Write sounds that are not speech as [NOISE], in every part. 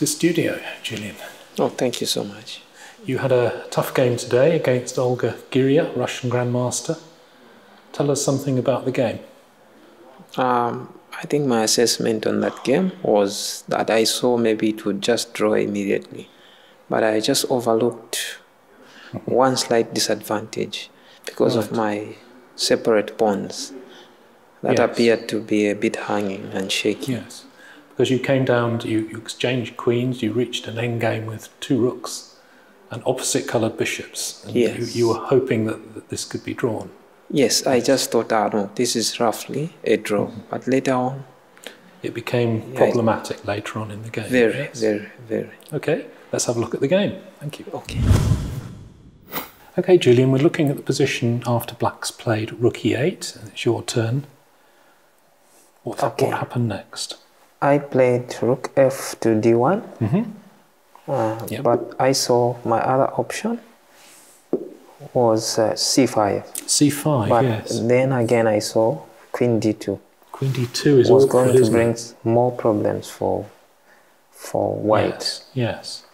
the studio, Gillian. Oh, thank you so much. You had a tough game today against Olga Girya, Russian Grandmaster. Tell us something about the game. Um, I think my assessment on that game was that I saw maybe it would just draw immediately, but I just overlooked one slight disadvantage because right. of my separate pawns that yes. appeared to be a bit hanging and shaky. Yes, because you came down, you, you exchanged queens, you reached an endgame with two rooks and opposite coloured bishops. And yes. you, you were hoping that, that this could be drawn. Yes, I just thought, ah, no, this is roughly a draw. Mm-hmm. But later on, it became problematic later on in the game. Very, yes. very, very. Okay, let's have a look at the game. Thank you. Okay. Okay, Gillian, we're looking at the position after Black's played Rook e8, and it's your turn. What, okay. what happened next? I played Rook f to d1, mm-hmm. uh, yep. but I saw my other option was uh, c5. c5, but yes. Then again, I saw queen d2. Queen d2 is was awkward, going to bring it? more problems for for white. Yes, yes.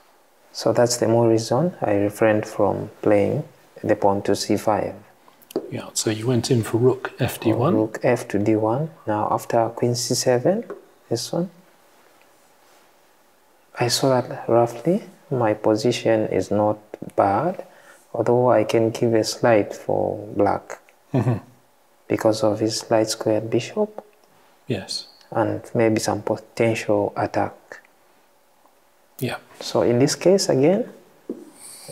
So that's the more reason I refrained from playing the pawn to c5. Yeah, so you went in for rook f d1. rook f to d1. Now after queen c7, this one, I saw that roughly my position is not bad, although I can give a slide for black mm -hmm. because of his light squared bishop. Yes. And maybe some potential attack. Yeah. So in this case again,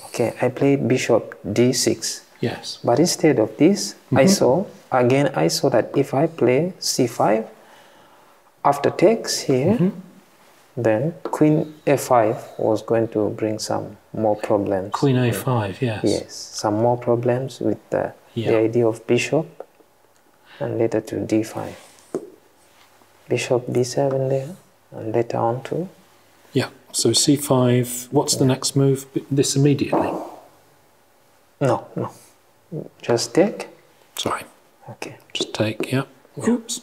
okay, I played bishop d6. Yes. But instead of this, mm -hmm. I mm-hmm. saw, again, I saw that if I play c5, after takes here, mm -hmm. then queen a5 was going to bring some more problems. Queen a5, yes. Yes, some more problems with the, yeah. the idea of bishop and later to d5. Bishop b7 there, and later on to yeah, so c5, what's the next move? This immediately? No, no. Just take. Sorry. Okay. Just take, yeah. Oops.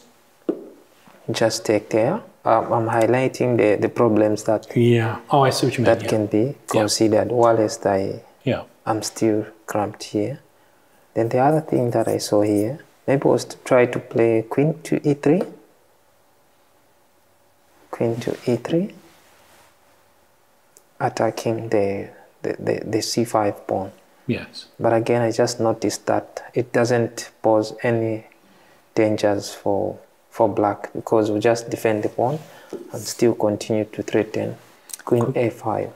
Just take care. Um, I'm highlighting the, the problems that yeah. Oh, I see what you mean. That yeah. can be considered yeah. whilst I yeah. I'm still cramped here. Then the other thing that I saw here maybe was to try to play queen to e3. Queen to e3 attacking the, the, the, the c5 pawn. Yes. But again, I just noticed that it doesn't pose any dangers for for black because we just defend the pawn and still continue to threaten queen a5.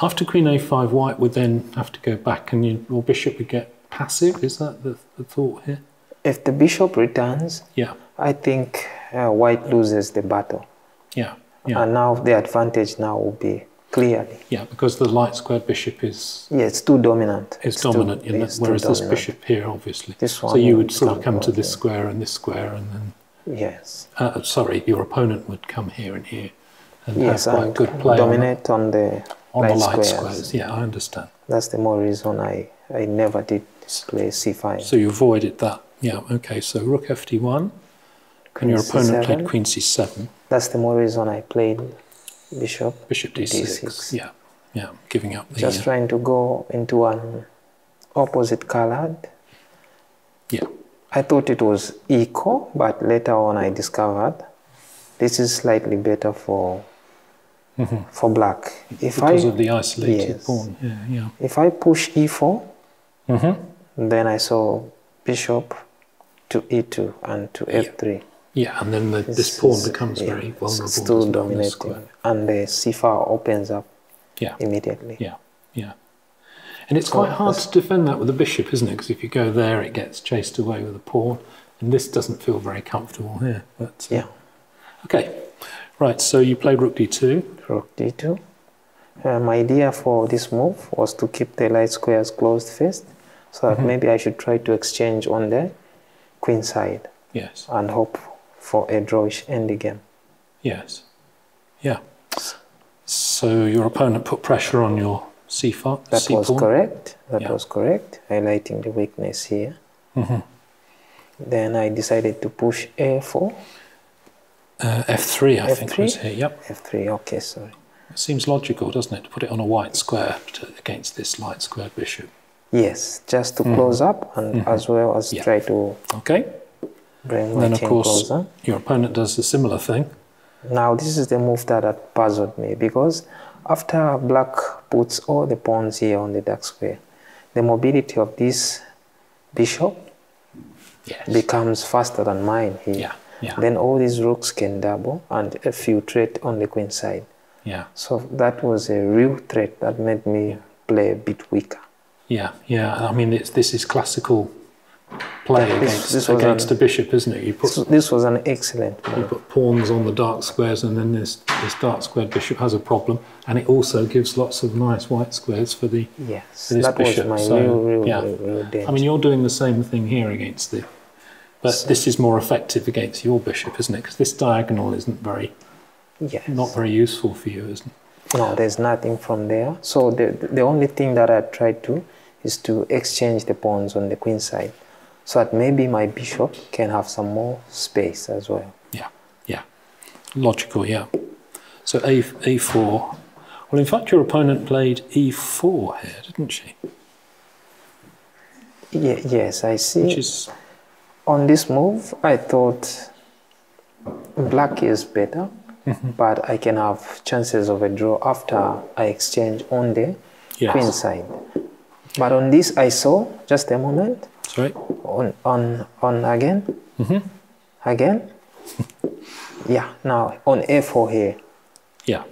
After queen a5, white would then have to go back and you, your bishop would get passive. Is that the, the thought here? If the bishop returns, yeah, I think uh, white loses the battle. Yeah, yeah. And now the advantage now will be clearly. Yeah, because the light squared bishop is yeah, it's too dominant. It's, it's dominant, too, it's whereas this bishop here, obviously. This one so you would sort of come to this square and this square, and then yes. Uh, sorry, your opponent would come here and here, and yes, have quite good play. Dominate on, the on light the light squares. squares. Yeah, I understand. That's the more reason I I never did play c5. So you avoided that. Yeah. Okay. So rook ft1, and your opponent C7. played queen c7. That's the more reason I played bishop bishop d6. d6. Yeah, yeah, giving up. The, Just trying to go into an opposite colored. Yeah. I thought it was equal, but later on I discovered this is slightly better for mm -hmm. for black. If because I, of the isolated yes, pawn. Yeah, yeah. If I push e4, mm -hmm. then I saw bishop to e2 and to f3. Yeah. Yeah, and then the, this pawn becomes yeah, very vulnerable. Still dominating, and the c-file opens up yeah. immediately. Yeah, yeah. And it's quite hard to defend that with a bishop, isn't it? Because if you go there, it gets chased away with a pawn, and this doesn't feel very comfortable here. But uh, yeah. Okay, right. So you played rook d2. Rook d2. Uh, my idea for this move was to keep the light squares closed first, so that mm -hmm. maybe I should try to exchange on the queen side. Yes. And hope for a drawish end again. Yes. Yeah. So your opponent put pressure on your c-file. That C was correct. That yeah. was correct. Highlighting the weakness here. Mm -hmm. Then I decided to push a4. Uh, f3, I F3? think was here. Yep. F3. Okay, sorry. It seems logical, doesn't it, to put it on a white square to, against this light squared bishop. Yes, just to close up and Mhm. as well as Yeah. try to Okay. bring then, of course, closer. your opponent does a similar thing. Now this is the move that had puzzled me because after black puts all the pawns here on the dark square, the mobility of this bishop Yes. becomes faster than mine here. Yeah. Yeah. Then all these rooks can double and filtrate on the queen side. yeah. So that was a real threat that made me play a bit weaker. Yeah. Yeah. I mean, this is classical play this- against, this against an- a bishop, isn't it? You put this was an excellent You put pawns on the dark squares, and then this, this dark squared bishop has a problem, and it also gives lots of nice white squares for the. Yes, For this that bishop, was my so, real, real, yeah. real, real. I mean, you're doing the same thing here against the. But So- this is more effective against your bishop, isn't it? Because this diagonal isn't very, yes. not very useful for you, isn't it? No, there's nothing from there. So the the only thing that I tried to is to exchange the pawns on the queen side, so that maybe my bishop can have some more space as well. Yeah, yeah. Logical, yeah. So a a4. Well, in fact, your opponent played e4 here, didn't she? Ye- yes, I see. Which is on this move, I thought black is better, Mm-hmm. but I can have chances of a draw after I exchange on the Yes. queen side. But on this, I saw just a moment sorry. On on on again, hmm again. [LAUGHS] yeah, now on a4 here. Yeah.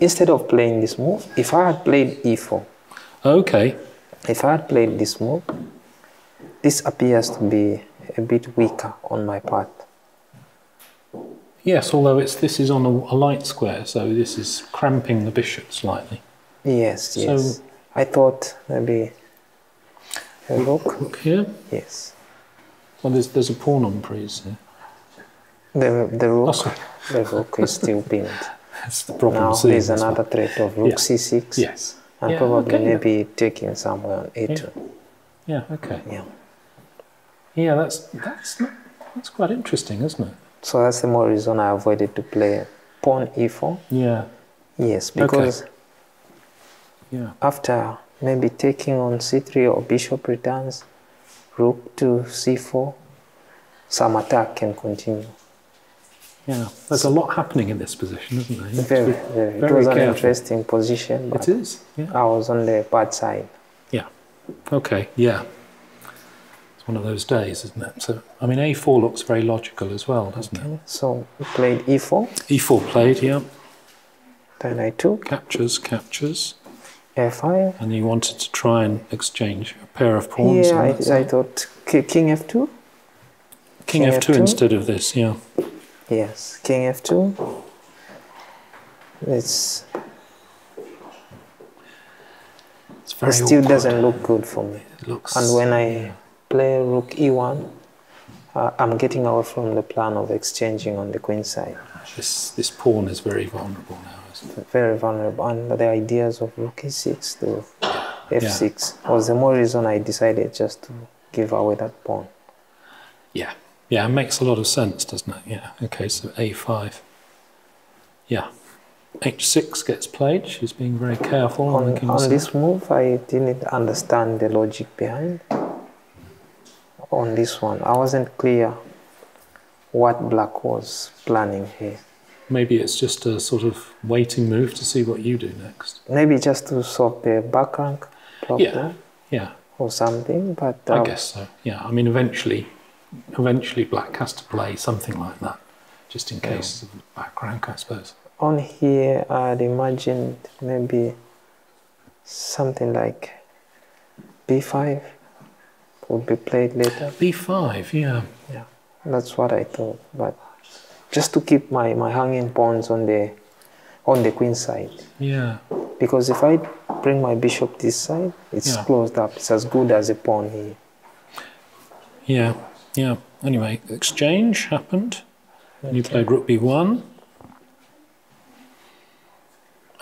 Instead of playing this move, if I had played e4, Okay. if I had played this move, this appears to be a bit weaker on my part. Yes, although it's this is on a, a light square, so this is cramping the bishop slightly. Yes, yes. So- I thought maybe a rook. Look here. Yes. Well, there's there's a pawn en prise here. The the rook, oh, sorry. the rook is still pinned. [LAUGHS] That's the problem. now there's this one. another threat of rook Yeah. c6, Yes. and Yeah, probably okay, yeah. maybe taking somewhere on a2. Yeah. Okay. Yeah. Yeah, that's that's not, that's quite interesting, isn't it? So that's the more reason I avoided to play pawn e4. Yeah. Yes, because Yeah. after maybe taking on c3 or bishop returns, rook to c4, some attack can continue. Yeah. There's a lot happening in this position, isn't there? To Very, very. It very was an interesting position, but It is. Yeah. I was on the bad side. Yeah. Okay. Yeah. It's one of those days, isn't it? So, I mean, A4 looks very logical as well, doesn't it? So we played e4, E4 played, yeah. then I took Captures, captures. F5. And you wanted to try and exchange a pair of pawns. Yeah, I, I thought ki- king f2. King king F2 F2. instead of this, yeah. Yes, king f2. It's It's it still awkward. doesn't look good for me. It looks. And when I play rook e1, uh, I'm getting away from the plan of exchanging on the queen side. This, this pawn is very vulnerable now? Very vulnerable. And the ideas of rook e6 to f6 was the more reason I decided just to give away that pawn. Yeah. Yeah, it makes a lot of sense, doesn't it? Yeah. Okay, so A5. Yeah. H6 gets played. She's being very careful on, On, on this move, I didn't understand the logic behind. On this one, I wasn't clear what black was planning here. Maybe it's just a sort of waiting move to see what you do next. Maybe just to swap the back rank problem Yeah. Yeah, or something, but I uh, guess so. Yeah, I mean, eventually, eventually, black has to play something like that, just in case of back rank, I suppose. on here I'd imagined maybe something like b5 would be played later. B5, yeah. Yeah, that's what I thought. But just to keep my, my hanging pawns on the on the queen side, Yeah. because if I bring my bishop this side, it's Yeah. closed up. It's as good as a pawn here. Yeah, yeah. Anyway, exchange happened. And you played rook b1.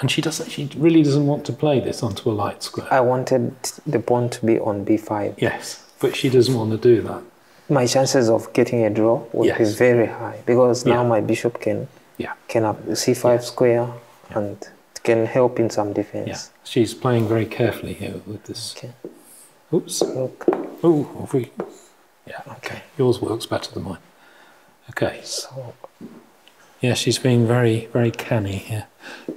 And she doesn't. She really doesn't want to play this onto a light square. I wanted the pawn to be on b5. yes, but she doesn't want to do that. My chances of getting a draw would be very high because now my bishop can Yeah, can have c5 square and can help in some defense. Yeah, she's playing very carefully here with this. Okay. Oops. Look. Oh, we? Yeah. Okay. Yours works better than mine. Okay. So Yeah, she's being very, very canny here.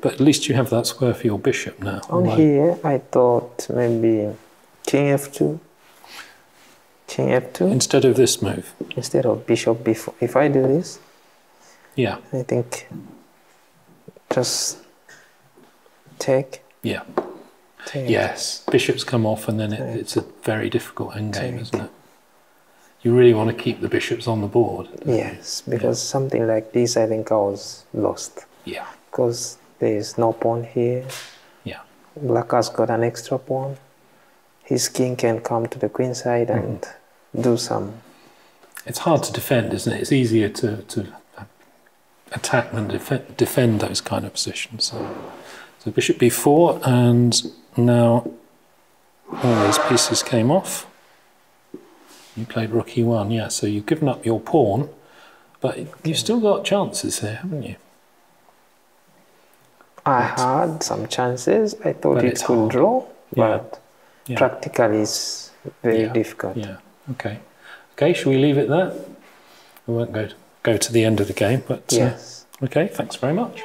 But at least you have that square for your bishop now. on although- here, I thought maybe king f2, king f2 Instead of this move. instead of bishop b4. If I do this, Yeah. I think just take, Yeah. take. Yes. Bishops come off, and then it, it's a very difficult endgame, isn't it? You really want to keep the bishops on the board. Yes, because something like this, I think I was lost Yeah. because there is no pawn here. Yeah. Black has got an extra pawn. His king can come to the queen side and Mm-hmm. Do some. It's hard to defend, isn't it? It's easier to, to attack than defend, defend those kind of positions. So, so bishop b4, and now all those pieces came off. You played rook e1, yeah, so you've given up your pawn, but you've still got chances here, haven't you? I had some chances. I thought it could hard. draw, Yeah. but Yeah. practically it's very Yeah. difficult. Okay. Okay, shall we leave it there? We won't go, go to the end of the game, but uh, okay, thanks very much.